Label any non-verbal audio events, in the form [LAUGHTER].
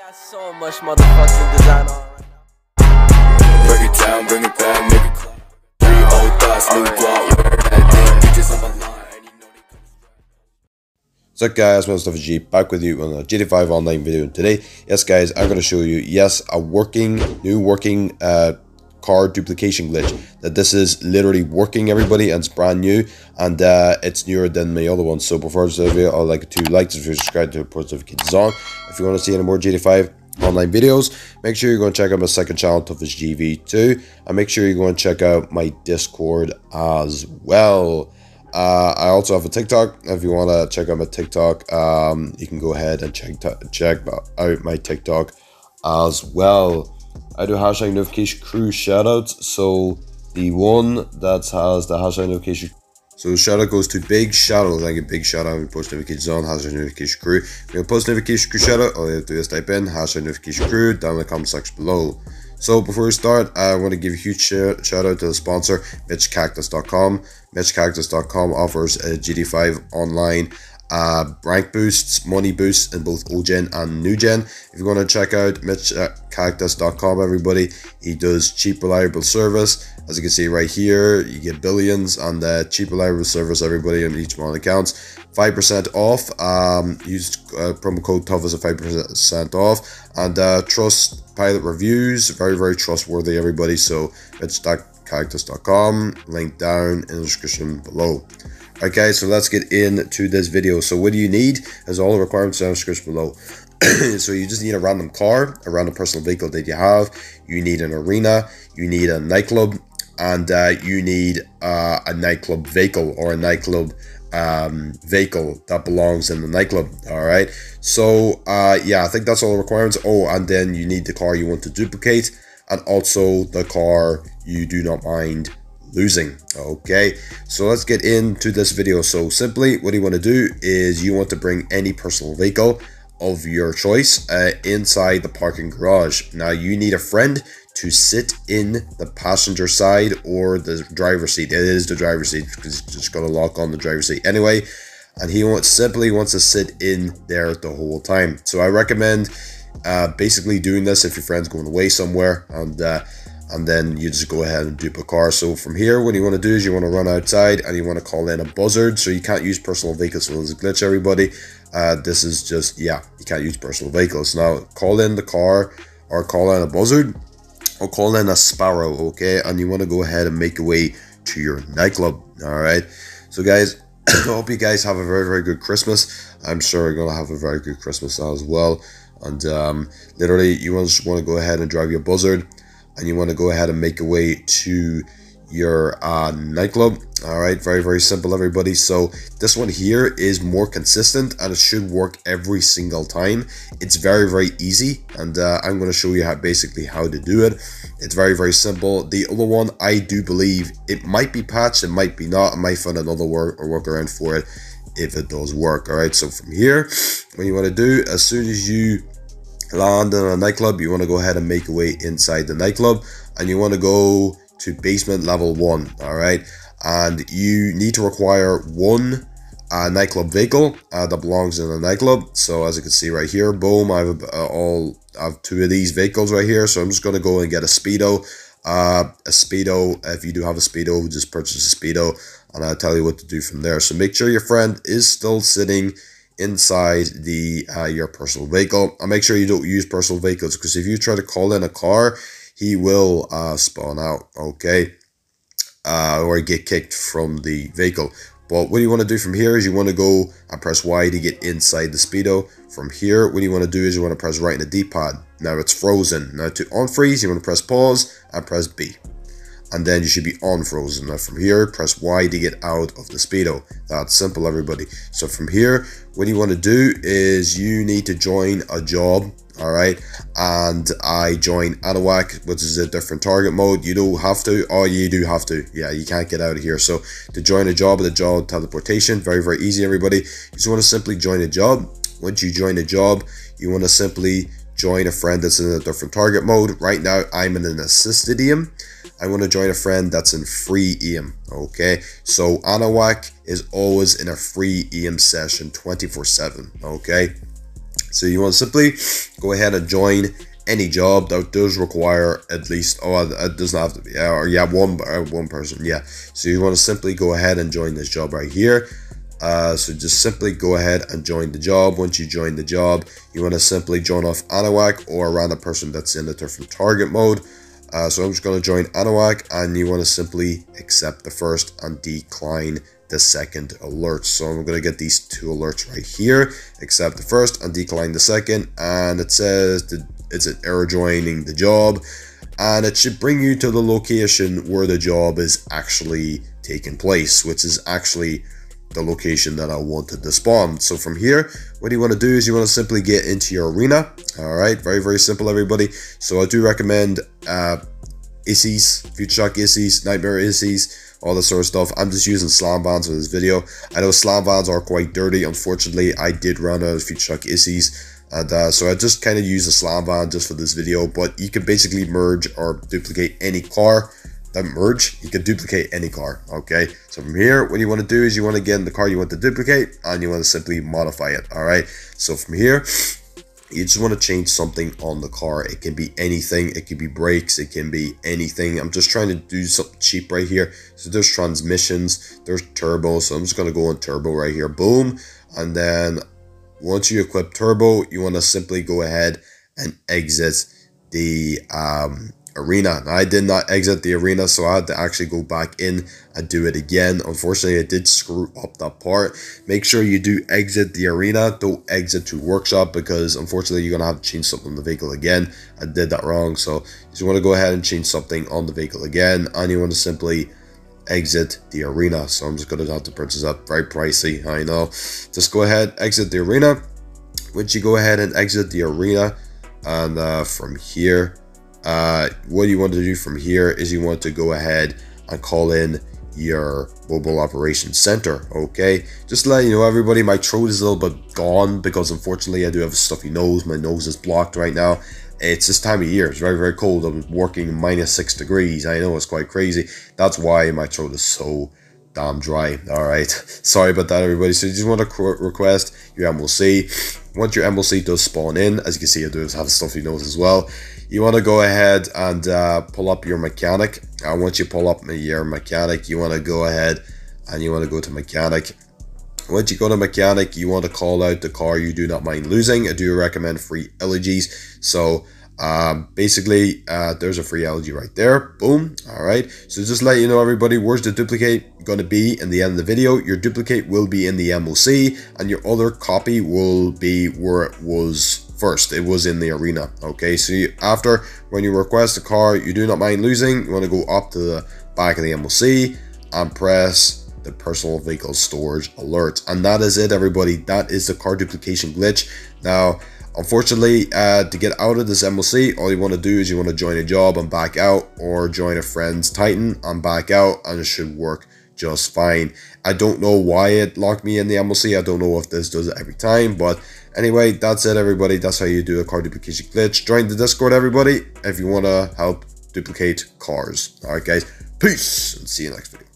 got so much motherfucking design on right now. Break it down, bring it back, make it clap. Three old thoughts, new guap, word that thing, bitches on my line, and you know they come What's up guys, my Mustafa G back with you on a GTA 5 online video and today, yes guys, I'm going to show you, yes, a working, new working uh, car duplication glitch. That this is literally working everybody and it's brand new and uh, it's newer than my other ones. So before this video, I'd like to like this video, subscribe to post notifications on. If you want to see any more GTA 5 online videos, make sure you're going to check out my second channel, Toughest G V2 and make sure you go and check out my Discord as well. Uh, I also have a TikTok. If you want to check out my TikTok, um, you can go ahead and check check out my TikTok as well. I do hashtag notification crew shoutouts. So the one that has the hashtag notification so shout out goes to Big Shadow. Like a big Shadow. and post notifications on hashtag notification crew. If you post notification crew shout out, all you have to do is type in hashtag notification crew down in the comment section below. So before we start, I want to give a huge shout out to the sponsor, MitchCactus.com. MitchCactus.com offers a GTA 5 online uh, rank boosts, money boosts in both old gen and new gen. If you want to check out MitchCactus.com, everybody, he does cheap, reliable service. As you can see right here, you get billions on the cheap, reliable service, everybody on each one accounts. 5% off. Um, use uh, promo code TOUGH as a 5% off. And uh, Trustpilot reviews, very, very trustworthy, everybody. So, MitchCactus.com, link down in the description below. Okay, so let's get into this video. So what do you need? As all the requirements in the description below. [CLEARS THROAT] so you just need a random car, a random personal vehicle that you have. You need an arena. You need a nightclub, and uh, you need uh, a nightclub vehicle or a nightclub um, vehicle that belongs in the nightclub. All right. So uh, yeah, I think that's all the requirements. Oh, and then you need the car you want to duplicate, and also the car you do not mind losing okay? So let's get into this video. So simply what you want to do is you want to bring any personal vehicle of your choice uh, inside the parking garage. Now you need a friend to sit in the passenger side or the driver's seat. It is the driver's seat because it's just got to lock on the driver's seat anyway. And he wants simply wants to sit in there the whole time. So i recommend uh, basically doing this if your friend's going away somewhere and uh, and then you just go ahead and dupe a car. So from here, what you want to do is you want to run outside and you want to call in a buzzard. So you can't use personal vehicles. So there's a glitch, everybody. Uh, this is just, yeah, you can't use personal vehicles. Now, call in the car or call in a buzzard or call in a sparrow, okay? And you want to go ahead and make your way to your nightclub, all right? So guys, [COUGHS] I hope you guys have a very, very good Christmas. I'm sure you're going to have a very good Christmas as well. And um, literally, you just want to go ahead and drive your buzzard and you want to go ahead and make your way to your uh, nightclub. All right, very, very simple, everybody. So this one here is more consistent and it should work every single time. It's very, very easy. And uh, I'm going to show you how basically how to do it. It's very, very simple. The other one, I do believe it might be patched, it might be not. I might find another work or workaround for it if it does work. All right, so from here, what you want to do, as soon as you land in a nightclub, you want to go ahead and make your way inside the nightclub and you want to go to basement level one. All right. And you need to require one uh, nightclub vehicle uh, that belongs in a nightclub. So as you can see right here, boom, I have uh, all I have two of these vehicles right here. So I'm just going to go and get a Speedo. Uh, a Speedo, if you do have a Speedo, just purchase a Speedo and I'll tell you what to do from there. So make sure your friend is still sitting inside the uh, your personal vehicle and make sure you don't use personal vehicles because if you try to call in a car he will uh, spawn out okay? Uh, or get kicked from the vehicle. But what you want to do from here is you want to go and press Y to get inside the speedo. From here what you want to do is you want to press right in the d-pad now it's frozen. Now to unfreeze you want to press pause and press B and then you should be unfrozen. Now from here, press Y to get out of the speedo. That's simple, everybody. So from here, what you want to do is you need to join a job, all right? And I join Anahuac, which is a different target mode. You don't have to, or you do have to. Yeah, you can't get out of here. So to join a job, the job teleportation, very, very easy, everybody. You just want to simply join a job. Once you join a job, you want to simply join a friend that's in a different target mode. Right now, I'm in an assisted aim. I want to join a friend that's in free aim. Okay, so Anahuac is always in a free aim session 24 7. Okay, So you want to simply go ahead and join any job that does require at least oh it doesn't have to be or yeah one uh, one person yeah so you want to simply go ahead and join this job right here uh, so just simply go ahead and join the job once you join the job you want to simply join off Anahuac or a random person that's in a different target mode uh, so I'm just going to join Anahuac and you want to simply accept the first and decline the second alert. So I'm going to get these two alerts right here, accept the first and decline the second. And it says the it's an error joining the job and it should bring you to the location where the job is actually taking place, which is actually the location that I wanted to spawn. So from here, what you want to do is you want to simply get into your arena. All right, very, very simple, everybody. So I do recommend uh, Issis, Future Shock Issis, Nightmare Issis, all this sort of stuff. I'm just using slam vans for this video. I know slam vans are quite dirty. Unfortunately, I did run out of Future Shock Issis. And uh, so I just kind of use a slam van just for this video, but you can basically merge or duplicate any car. That merge, you can duplicate any car, okay? So from here, what you want to do is you want to get in the car you want to duplicate and you want to simply modify it, all right? So from here, you just want to change something on the car. It can be anything. It can be brakes. It can be anything. I'm just trying to do something cheap right here. So there's transmissions, there's turbo. So I'm just going to go on turbo right here. Boom. And then once you equip turbo, you want to simply go ahead and exit the um, arena. I did not exit the arena, so I had to actually go back in and do it again. Unfortunately, I did screw up that part. Make sure you do exit the arena. Don't exit to workshop because unfortunately, you're going to have to change something on the vehicle again. I did that wrong, so you want to go ahead and change something on the vehicle again, and you want to simply exit the arena. So I'm just going to have to purchase that. Very pricey, I know. Just go ahead, exit the arena. Once you go ahead and exit the arena, and uh, from here, uh, what you want to do from here is you want to go ahead and call in your mobile operations center okay just let you know everybody my throat is a little bit gone because unfortunately i do have a stuffy nose my nose is blocked right now it's this time of year. It's very, very cold. I'm working minus six degrees. I know it's quite crazy. That's why my throat is so damn dry. All right. [LAUGHS] Sorry about that, everybody. So you just want to request your MOC. Once your MOC does spawn in, as you can see, I do have a stuffy nose as well. You want to go ahead and uh, pull up your mechanic. And once you pull up your mechanic, you want to go ahead and you want to go to mechanic. Once you go to mechanic, you want to call out the car you do not mind losing. I do recommend free Elegys. So um, basically, uh, there's a free Elegy right there. Boom. All right. So just let you know, everybody, where's the duplicate going to be in the end of the video? Your duplicate will be in the MOC, and your other copy will be where it was first. It was in the arena. Okay. So you, after when you request a car you do not mind losing, you want to go up to the back of the MOC and press the personal vehicle storage alert. And that is it, everybody. That is the car duplication glitch. Now, unfortunately, uh, to get out of this MOC, all you want to do is you want to join a job and back out, or join a friend's Titan and back out, and it should work just fine. I don't know why it locked me in the MOC. I don't know if this does it every time, but anyway, that's it, everybody. That's how you do a car duplication glitch. Join the Discord, everybody, if you want to help duplicate cars. All right, guys. Peace, and see you next video.